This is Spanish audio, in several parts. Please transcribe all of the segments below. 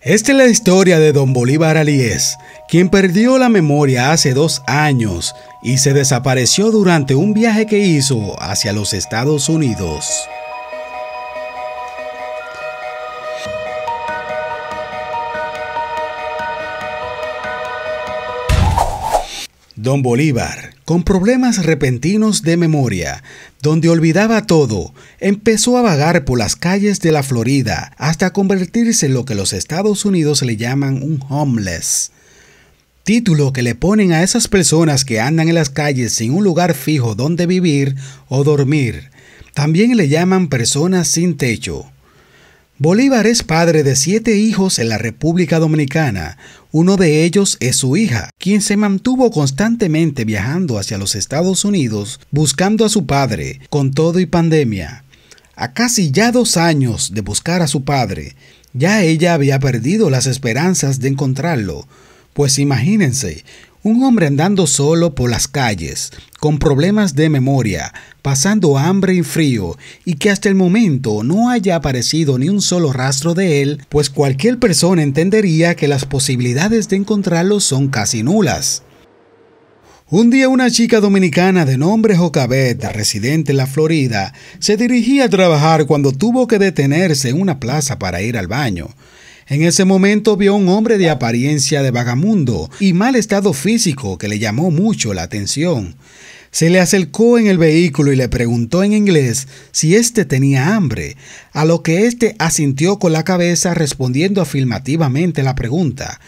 Esta es la historia de don Bolívar Alíez, quien perdió la memoria hace dos años y se desapareció durante un viaje que hizo hacia los Estados Unidos. Don Bolívar, con problemas repentinos de memoria, donde olvidaba todo, empezó a vagar por las calles de la Florida hasta convertirse en lo que los Estados Unidos le llaman un homeless. Título que le ponen a esas personas que andan en las calles sin un lugar fijo donde vivir o dormir. También le llaman personas sin techo. Bolívar es padre de siete hijos en la República Dominicana. Uno de ellos es su hija, quien se mantuvo constantemente viajando hacia los Estados Unidos buscando a su padre, con todo y pandemia. A casi ya dos años de buscar a su padre, ya ella había perdido las esperanzas de encontrarlo. Pues imagínense, un hombre andando solo por las calles, con problemas de memoria, pasando hambre y frío, y que hasta el momento no haya aparecido ni un solo rastro de él, pues cualquier persona entendería que las posibilidades de encontrarlo son casi nulas. Un día una chica dominicana de nombre Jocabet, residente en la Florida, se dirigía a trabajar cuando tuvo que detenerse en una plaza para ir al baño. En ese momento vio un hombre de apariencia de vagamundo y mal estado físico que le llamó mucho la atención. Se le acercó en el vehículo y le preguntó en inglés si éste tenía hambre, a lo que éste asintió con la cabeza respondiendo afirmativamente la pregunta.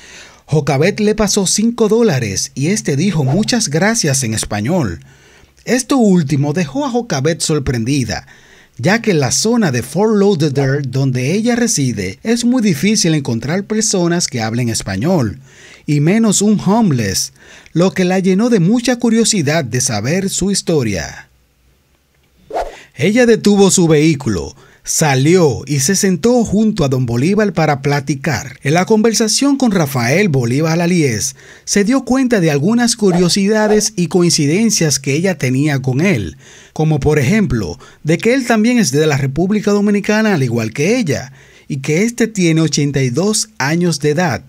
Jocabet le pasó cinco dólares y éste dijo muchas gracias en español. Esto último dejó a Jocabet sorprendida ya que en la zona de Fort Lauderdale donde ella reside es muy difícil encontrar personas que hablen español, y menos un homeless, lo que la llenó de mucha curiosidad de saber su historia. Ella detuvo su vehículo, Salió y se sentó junto a don Bolívar para platicar. En la conversación con Rafael Bolívar Aliés, se dio cuenta de algunas curiosidades y coincidencias que ella tenía con él, como por ejemplo, de que él también es de la República Dominicana al igual que ella, y que éste tiene 82 años de edad,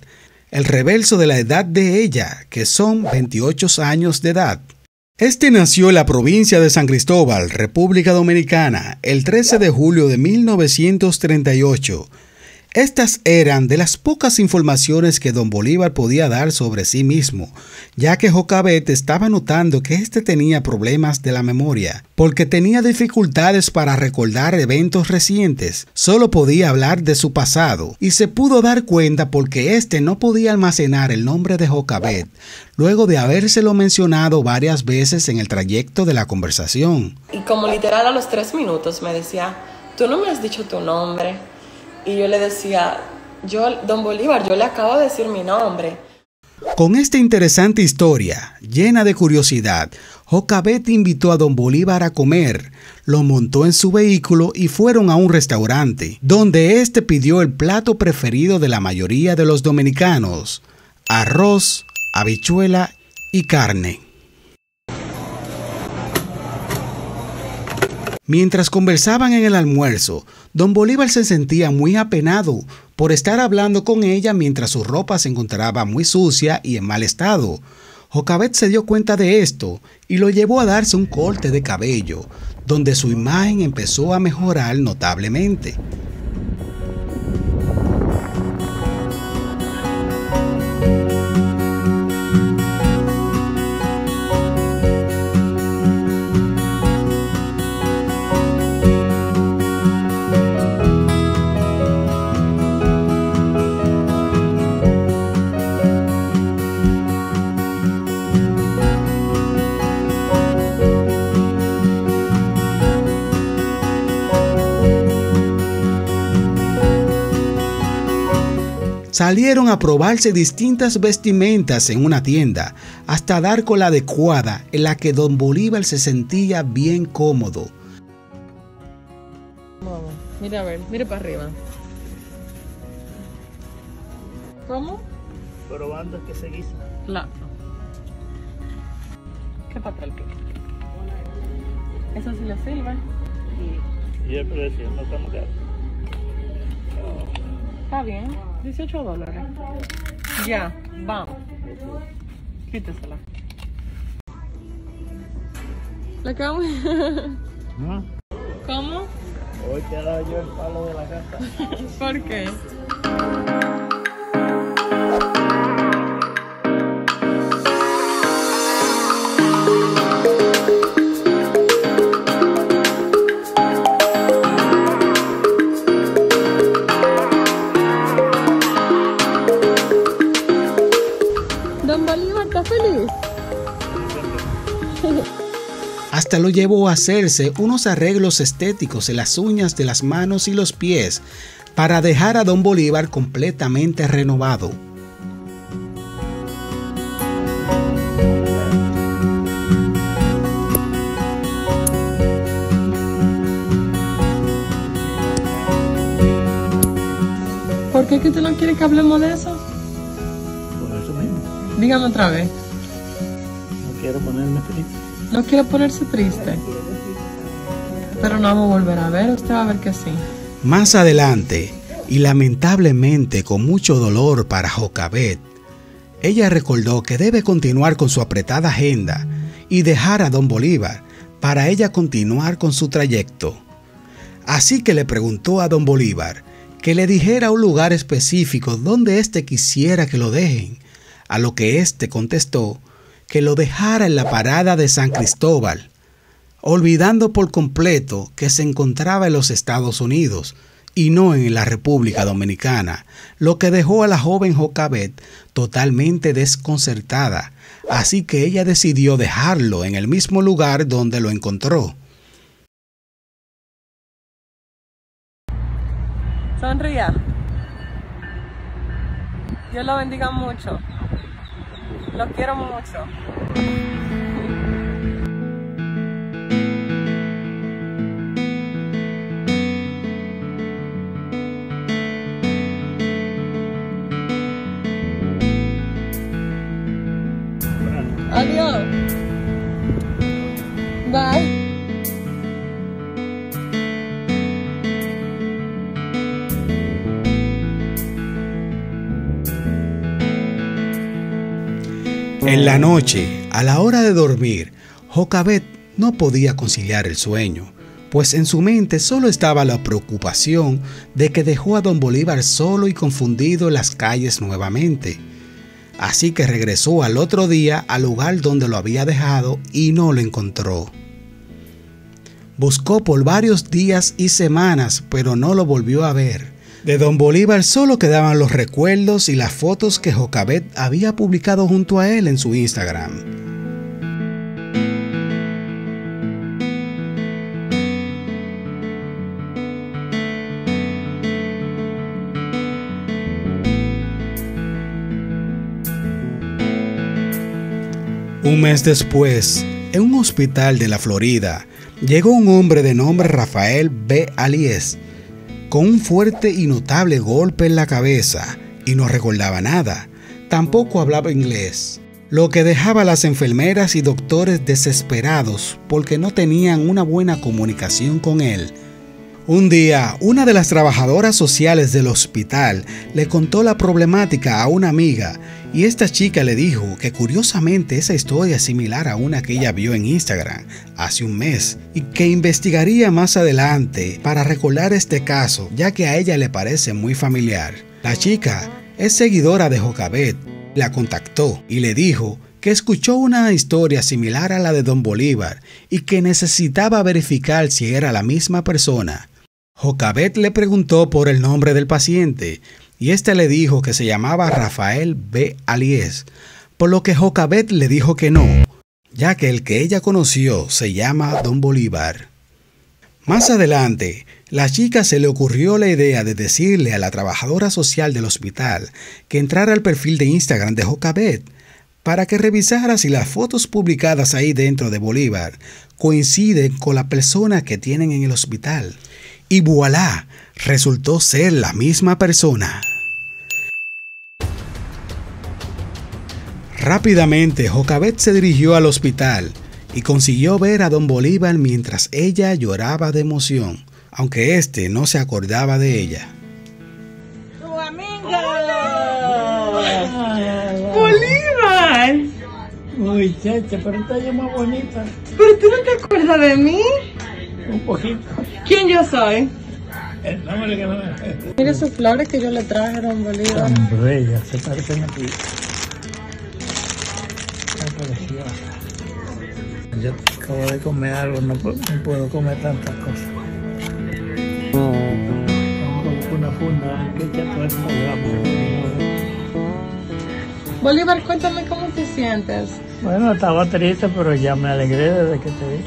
el reverso de la edad de ella, que son 28 años de edad. Este nació en la provincia de San Cristóbal, República Dominicana, el 13 de julio de 1938 estas eran de las pocas informaciones que don Bolívar podía dar sobre sí mismo, ya que Jocabet estaba notando que éste tenía problemas de la memoria, porque tenía dificultades para recordar eventos recientes, solo podía hablar de su pasado, y se pudo dar cuenta porque éste no podía almacenar el nombre de Jocabet, luego de habérselo mencionado varias veces en el trayecto de la conversación. Y como literal a los tres minutos me decía, tú no me has dicho tu nombre y yo le decía, yo, don Bolívar, yo le acabo de decir mi nombre. Con esta interesante historia, llena de curiosidad, Jocabet invitó a don Bolívar a comer, lo montó en su vehículo y fueron a un restaurante, donde éste pidió el plato preferido de la mayoría de los dominicanos, arroz, habichuela y carne. Mientras conversaban en el almuerzo, don Bolívar se sentía muy apenado por estar hablando con ella mientras su ropa se encontraba muy sucia y en mal estado. Jocabet se dio cuenta de esto y lo llevó a darse un corte de cabello, donde su imagen empezó a mejorar notablemente. Salieron a probarse distintas vestimentas en una tienda, hasta dar con la adecuada en la que don Bolívar se sentía bien cómodo. Vamos, mira a ver, mire para arriba. ¿Cómo? Probando que se guisa. Claro. ¿Qué para el ¿Eso sí le sirve? Y el precio no está muy caro. Está bien. 18 dólares. Ya, vamos. Quítesela. La vamos. ¿No? ¿Cómo? Hoy te he dado yo el palo de la casa. ¿Por qué? Hasta lo llevó a hacerse unos arreglos estéticos en las uñas de las manos y los pies para dejar a Don Bolívar completamente renovado. ¿Por qué que tú no quieres que hablemos de eso? Por eso mismo. Dígame otra vez. No quiero ponerme feliz. No quiero ponerse triste. Pero no vamos a volver a ver, usted va a ver que sí. Más adelante, y lamentablemente con mucho dolor para Jocabet, ella recordó que debe continuar con su apretada agenda y dejar a Don Bolívar para ella continuar con su trayecto. Así que le preguntó a Don Bolívar que le dijera un lugar específico donde éste quisiera que lo dejen, a lo que éste contestó que lo dejara en la parada de San Cristóbal, olvidando por completo que se encontraba en los Estados Unidos y no en la República Dominicana, lo que dejó a la joven Jocabet totalmente desconcertada, así que ella decidió dejarlo en el mismo lugar donde lo encontró. Sonría. Dios lo bendiga mucho. Lo quiero mucho. En la noche, a la hora de dormir, Jocabet no podía conciliar el sueño, pues en su mente solo estaba la preocupación de que dejó a don Bolívar solo y confundido en las calles nuevamente. Así que regresó al otro día al lugar donde lo había dejado y no lo encontró. Buscó por varios días y semanas, pero no lo volvió a ver. De don Bolívar solo quedaban los recuerdos y las fotos que Jocabet había publicado junto a él en su Instagram. Un mes después, en un hospital de la Florida, llegó un hombre de nombre Rafael B. Alies, con un fuerte y notable golpe en la cabeza, y no recordaba nada. Tampoco hablaba inglés, lo que dejaba a las enfermeras y doctores desesperados porque no tenían una buena comunicación con él. Un día, una de las trabajadoras sociales del hospital le contó la problemática a una amiga y esta chica le dijo que curiosamente esa historia es similar a una que ella vio en Instagram hace un mes y que investigaría más adelante para recordar este caso ya que a ella le parece muy familiar. La chica es seguidora de Jocabet, la contactó y le dijo que escuchó una historia similar a la de Don Bolívar y que necesitaba verificar si era la misma persona. Jocabet le preguntó por el nombre del paciente y éste le dijo que se llamaba Rafael B. Alies, por lo que Jocabet le dijo que no, ya que el que ella conoció se llama Don Bolívar. Más adelante, la chica se le ocurrió la idea de decirle a la trabajadora social del hospital que entrara al perfil de Instagram de Jocabet para que revisara si las fotos publicadas ahí dentro de Bolívar coinciden con la persona que tienen en el hospital. Y voilà, resultó ser la misma persona. Rápidamente, Jocabet se dirigió al hospital y consiguió ver a don Bolívar mientras ella lloraba de emoción, aunque éste no se acordaba de ella. Tu amiga. Bolívar! Uy, cheche, pero esta ya es más bonita. ¿Pero tú no te acuerdas de mí? Un poquito. ¿Quién yo soy? El nombre que no me... Mira sus flores que yo le traje a Don Bolívar. Hombre, ya se parecen a ti. Yo acabo de comer algo, no, pu- no puedo comer tantas cosas. Una funda, que ya todo Bolívar, cuéntame cómo te sientes. Bueno, estaba triste, pero ya me alegré desde que te vi.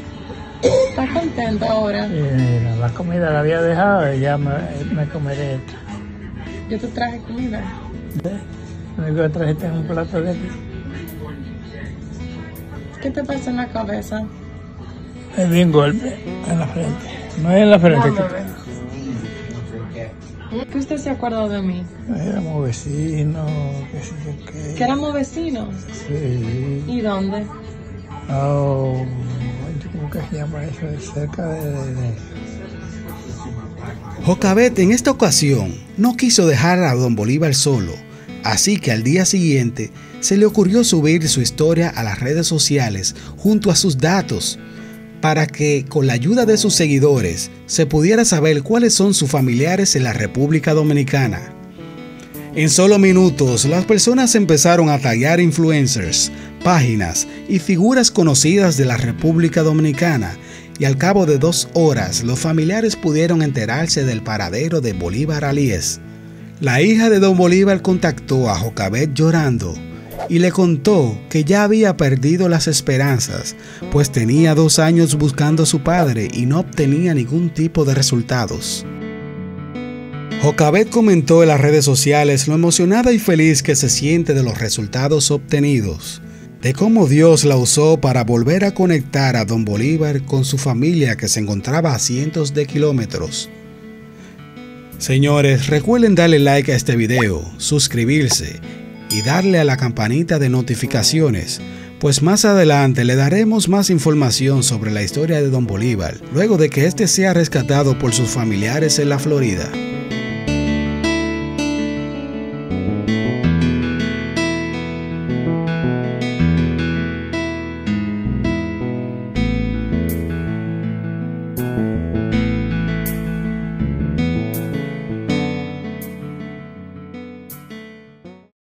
¿Estás contento ahora? Mira, la comida la había dejado y ya me, me comeré esta. Yo te traje comida. ¿Ves? Lo único que trajiste es un plato de aquí. ¿Qué te pasa en la cabeza? Me di un golpe en la frente. No es en la frente, ve. ¿Que usted se acuerda de mí? éramos vecinos, qué sé yo qué. Que éramos vecinos. Sí. ¿Y dónde? Oh, ¿Cómo que Jocabet en esta ocasión no quiso dejar a don Bolívar solo, así que al día siguiente se le ocurrió subir su historia a las redes sociales junto a sus datos, para que con la ayuda de sus seguidores se pudiera saber cuáles son sus familiares en la República Dominicana. En solo minutos, las personas empezaron a tallar influencers, páginas y figuras conocidas de la República Dominicana, y al cabo de dos horas los familiares pudieron enterarse del paradero de Bolívar Alíes. La hija de don Bolívar contactó a Jocabet llorando y le contó que ya había perdido las esperanzas, pues tenía dos años buscando a su padre y no obtenía ningún tipo de resultados. Jocabet comentó en las redes sociales lo emocionada y feliz que se siente de los resultados obtenidos, de cómo Dios la usó para volver a conectar a Don Bolívar con su familia que se encontraba a cientos de kilómetros. Señores, recuerden darle like a este video, suscribirse y darle a la campanita de notificaciones, pues más adelante le daremos más información sobre la historia de Don Bolívar, luego de que éste sea rescatado por sus familiares en la Florida.